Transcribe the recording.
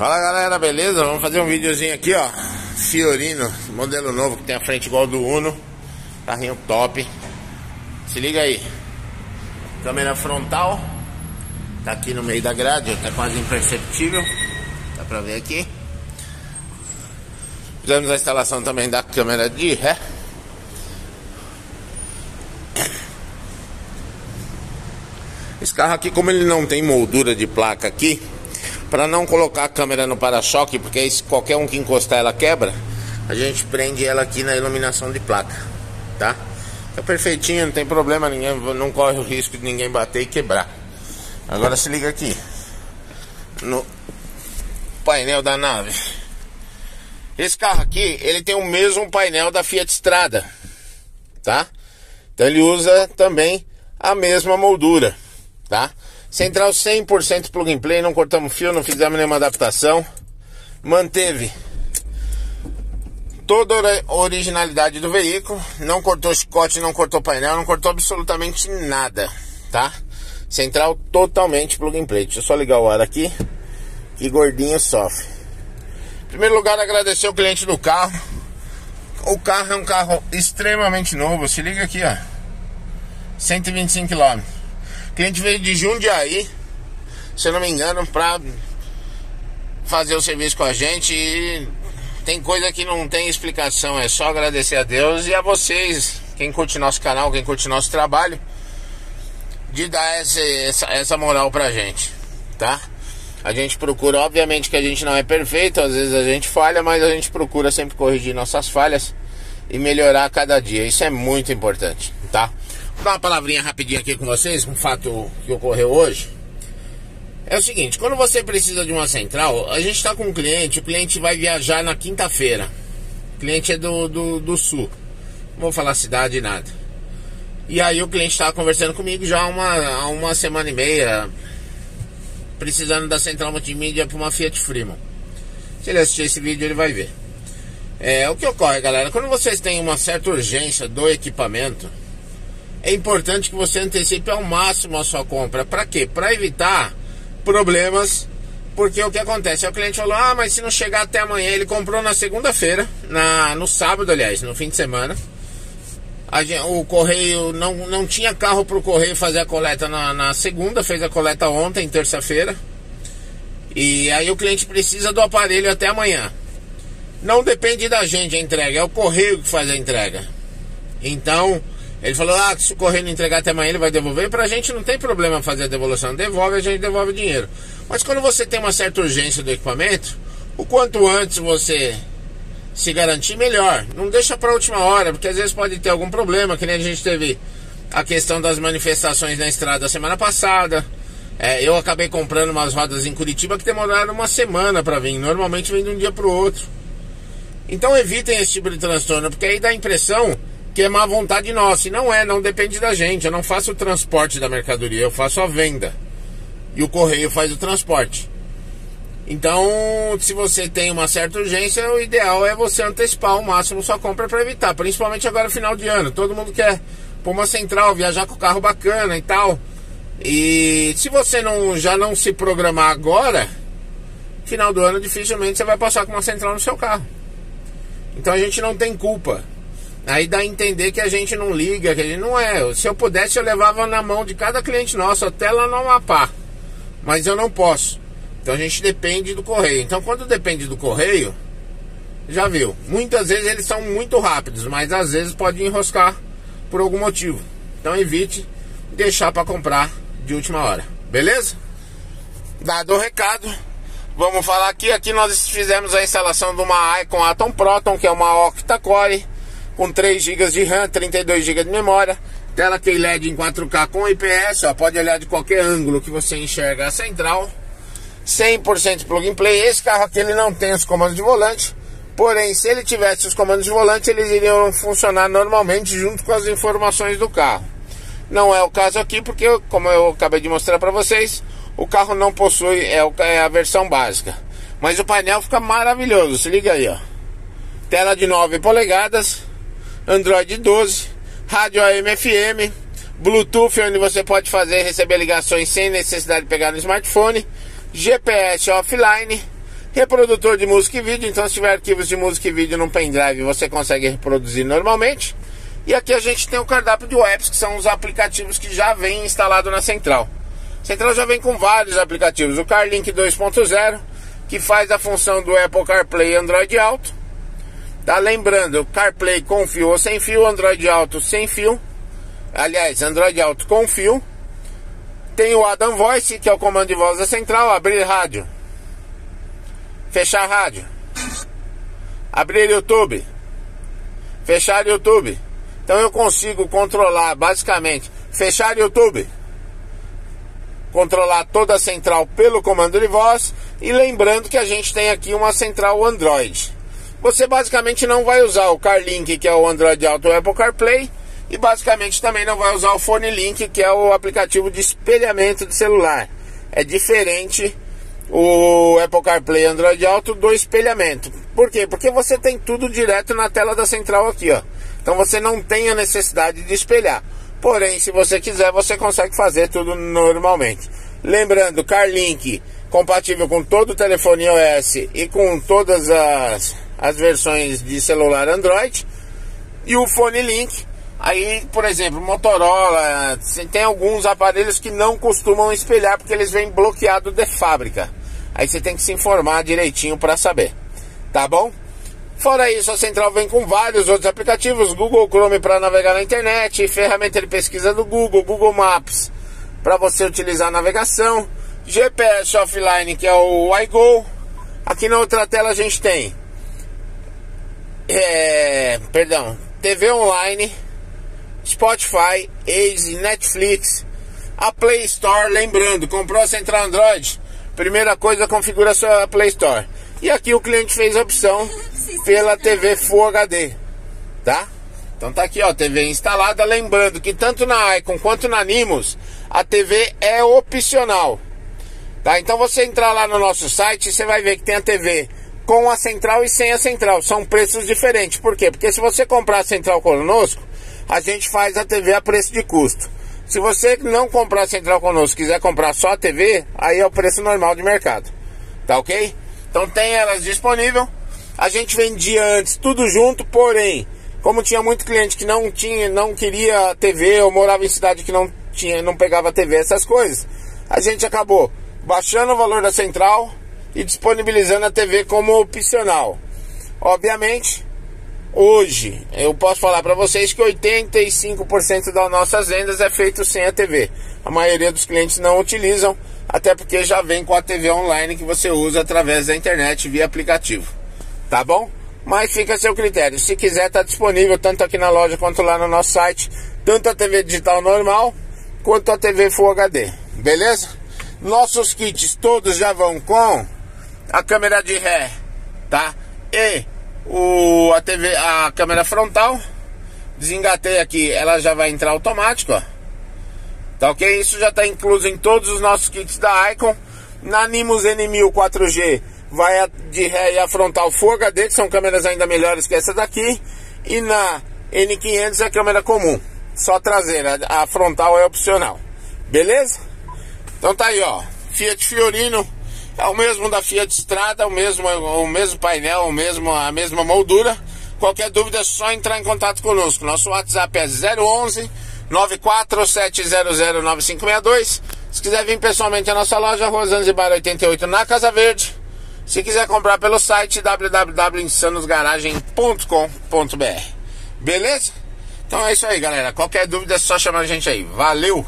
Fala galera, beleza? Vamos fazer um videozinho aqui, ó. Fiorino, modelo novo que tem a frente igual do Uno. Carrinho top. Se liga aí. Câmera frontal. Tá aqui no meio da grade, tá quase imperceptível. Dá pra ver aqui. Fizemos a instalação também da câmera de ré. Esse carro aqui, como ele não tem moldura de placa aqui, para não colocar a câmera no para-choque, porque se qualquer um que encostar ela quebra, a gente prende ela aqui na iluminação de placa, tá? Tá perfeitinho, não tem problema, ninguém não corre o risco de ninguém bater e quebrar. Agora se liga aqui no painel da nave. Esse carro aqui, ele tem o mesmo painel da Fiat Strada, tá? Então ele usa também a mesma moldura, tá? Central 100% plug and play, não cortamos fio, não fizemos nenhuma adaptação. Manteve toda a originalidade do veículo, não cortou chicote, não cortou painel, não cortou absolutamente nada, tá? Central totalmente plug and play. Deixa eu só ligar o ar aqui, que gordinho sofre. Em primeiro lugar, agradecer o cliente do carro. O carro é um carro extremamente novo, se liga aqui, ó. 125 km. Cliente veio de Jundiaí, se eu não me engano, pra fazer o serviço com a gente e tem coisa que não tem explicação, é só agradecer a Deus e a vocês, quem curte nosso canal, quem curte nosso trabalho, de dar essa, essa, essa moral pra gente, tá? A gente procura, obviamente que a gente não é perfeito, às vezes a gente falha, mas a gente procura sempre corrigir nossas falhas e melhorar a cada dia. Isso é muito importante, tá? Dar uma palavrinha rapidinho aqui com vocês, um fato que ocorreu hoje. É o seguinte, quando você precisa de uma central, a gente está com um cliente, o cliente vai viajar na quinta-feira. O cliente é do, do, do sul. Não vou falar cidade nada. E aí o cliente estava conversando comigo já há uma, há uma semana e meia, precisando da central multimídia para uma Fiat Freeman. Se ele assistir esse vídeo, ele vai ver. É, o que ocorre, galera? Quando vocês têm uma certa urgência do equipamento, é importante que você antecipe ao máximo a sua compra. Para quê? Para evitar problemas. Porque o que acontece? O cliente falou: Ah, mas se não chegar até amanhã, ele comprou na segunda-feira, na, no sábado, aliás, no fim de semana. Gente, o correio não, não tinha carro para o correio fazer a coleta na, na segunda, fez a coleta ontem, terça-feira. E aí o cliente precisa do aparelho até amanhã. Não depende da gente a entrega, é o correio que faz a entrega. Então, ele falou: ah, se o correio não entregar até amanhã, ele vai devolver. Pra gente não tem problema fazer a devolução. Devolve, a gente devolve o dinheiro. Mas quando você tem uma certa urgência do equipamento, o quanto antes você se garantir, melhor. Não deixa pra última hora, porque às vezes pode ter algum problema, que nem a gente teve a questão das manifestações na estrada semana passada. É, eu acabei comprando umas rodas em Curitiba que demoraram uma semana para vir. Normalmente vem de um dia pro outro. Então evitem esse tipo de transtorno, porque aí dá a impressão que é má vontade nossa. E não é, não depende da gente. Eu não faço o transporte da mercadoria, eu faço a venda. E o correio faz o transporte. Então, se você tem uma certa urgência, o ideal é você antecipar ao máximo sua compra para evitar, principalmente agora final de ano. Todo mundo quer pôr uma central, viajar com o carro bacana e tal. E se você não já não se programar agora, final do ano dificilmente você vai passar com uma central no seu carro. Então a gente não tem culpa. Aí dá a entender que a gente não liga, que a gente não é. Se eu pudesse, eu levava na mão de cada cliente nosso, até lá no Amapá. Mas eu não posso. Então a gente depende do correio. Então quando depende do correio, já viu. Muitas vezes eles são muito rápidos, mas às vezes pode enroscar por algum motivo. Então evite deixar para comprar de última hora. Beleza? Dado o recado, vamos falar aqui. Aqui nós fizemos a instalação de uma Icon Atom Proton, que é uma octa-core com 3 GB de RAM, 32 GB de memória, tela QLED em 4K com IPS, ó, pode olhar de qualquer ângulo que você enxerga a central, 100% plug and play. Esse carro aqui ele não tem os comandos de volante, porém se ele tivesse os comandos de volante eles iriam funcionar normalmente junto com as informações do carro. Não é o caso aqui porque, como eu acabei de mostrar para vocês, o carro não possui, é, é a versão básica. Mas o painel fica maravilhoso, se liga aí, ó. Tela de 9 polegadas, Android 12, rádio AM FM, Bluetooth onde você pode fazer receber ligações sem necessidade de pegar no smartphone, GPS offline, Reprodutor de música e vídeo, então se tiver arquivos de música e vídeo no pendrive, você consegue reproduzir normalmente. E aqui a gente tem o cardápio de webs, que são os aplicativos que já vem instalado na central. A central já vem com vários aplicativos. O CarLink 2.0, que faz a função do Apple CarPlay Android Auto. Tá lembrando, CarPlay com fio ou sem fio, Android Auto sem fio. Aliás, Android Auto com fio. Tem o Adam Voice, que é o comando de voz da central, abrir rádio. Fechar rádio. Abrir YouTube. Fechar YouTube então eu consigo controlar basicamente, fechar YouTube, controlar toda a central pelo comando de voz e lembrando que a gente tem aqui uma central Android. Você basicamente não vai usar o CarLink, que é o Android Auto Apple CarPlay, e basicamente também não vai usar o Phone Link, que é o aplicativo de espelhamento de celular. É diferente o Apple CarPlay Android Auto do espelhamento. Por quê? Porque você tem tudo direto na tela da central aqui, ó. Então você não tem a necessidade de espelhar. Porém, se você quiser, você consegue fazer tudo normalmente. Lembrando, CarLink compatível com todo o telefone iOS e com todas as, as versões de celular Android. E o Phone Link, aí, por exemplo, Motorola, tem alguns aparelhos que não costumam espelhar porque eles vêm bloqueados de fábrica. Aí você tem que se informar direitinho para saber. Tá bom? Fora isso, a central vem com vários outros aplicativos, Google Chrome para navegar na internet, ferramenta de pesquisa do Google, Google Maps para você utilizar a navegação, GPS offline que é o iGo. Aqui na outra tela a gente tem, é, perdão, TV online, Spotify, Ace, Netflix, a Play Store. Lembrando, comprou a central Android, primeira coisa configura a sua Play Store. E aqui o cliente fez a opção pela TV Full HD, tá? Então tá aqui, ó, TV instalada. Lembrando que tanto na Icon quanto na Nimos, a TV é opcional, tá? Então você entrar lá no nosso site, você vai ver que tem a TV com a central e sem a central. São preços diferentes. Por quê? Porque se você comprar a central conosco, a gente faz a TV a preço de custo. Se você não comprar a central conosco, quiser comprar só a TV, aí é o preço normal de mercado. Tá ok? Então tem elas disponível. A gente vendia antes tudo junto, porém, como tinha muito cliente que não tinha, não queria TV ou morava em cidade que não tinha, não pegava TV, essas coisas, a gente acabou baixando o valor da central e disponibilizando a TV como opcional. Obviamente, hoje eu posso falar para vocês que 85% das nossas vendas é feito sem a TV. A maioria dos clientes não utilizam, até porque já vem com a TV online que você usa através da internet via aplicativo tá bom? Mas fica a seu critério. Se quiser, tá disponível tanto aqui na loja quanto lá no nosso site, tanto a TV digital normal quanto a TV Full HD, beleza? Nossos kits todos já vão com a câmera de ré, tá? E o a TV, a câmera frontal. Desengatei aqui, ela já vai entrar automático, ó. Tá ok? Isso já está incluso em todos os nossos kits da Icon. Na Nimbus N1000 4G vai a, de ré e a frontal Full HD, que são câmeras ainda melhores que essa daqui, e na N500 é câmera comum, só traseira, a frontal é opcional, beleza? Então tá aí, ó, Fiat Fiorino, é o mesmo da Fiat Strada, o mesmo, o mesmo painel, o mesmo, a mesma moldura, qualquer dúvida é só entrar em contato conosco, nosso WhatsApp é 011 947009562, se quiser vir pessoalmente à nossa loja, Rua Zanzibar 88 na Casa Verde, se quiser comprar pelo site www.insanosgaragem.com.br. Beleza? Então é isso aí, galera. Qualquer dúvida é só chamar a gente aí. Valeu!